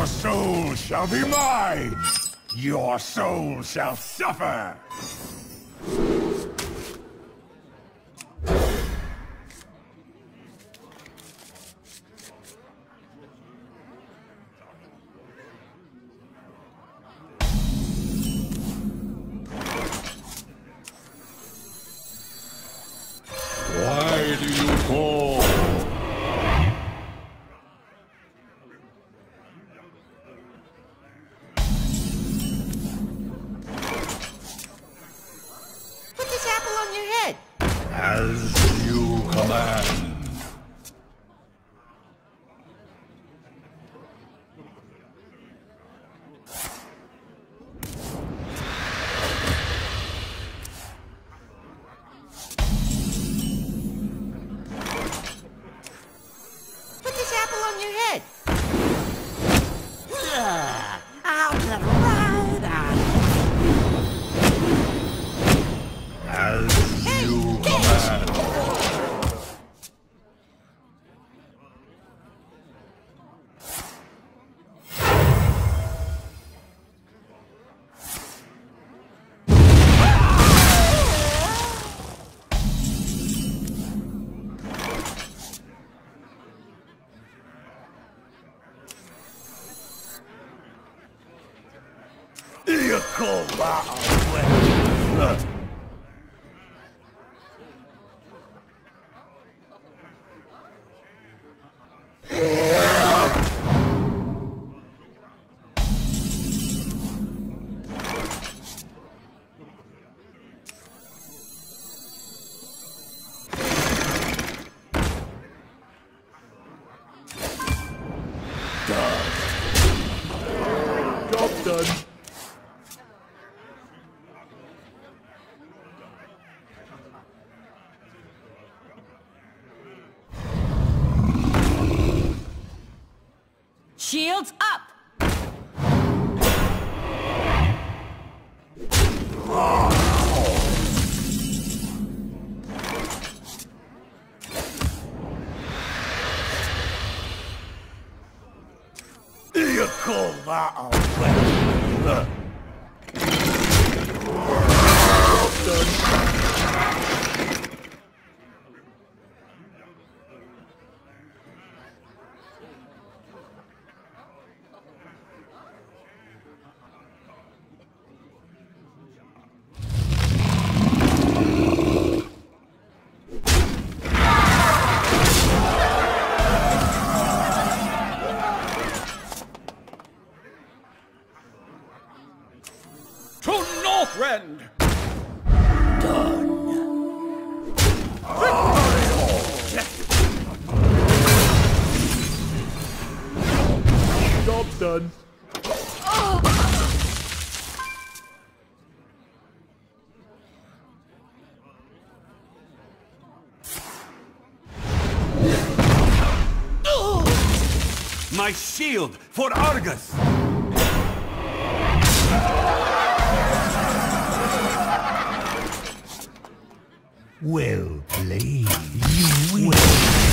Your soul shall be mine! Your soul shall suffer! As call that done. Shields up. You call that a weapon? To Northrend! Job done. My shield for Argus! Well played. You will.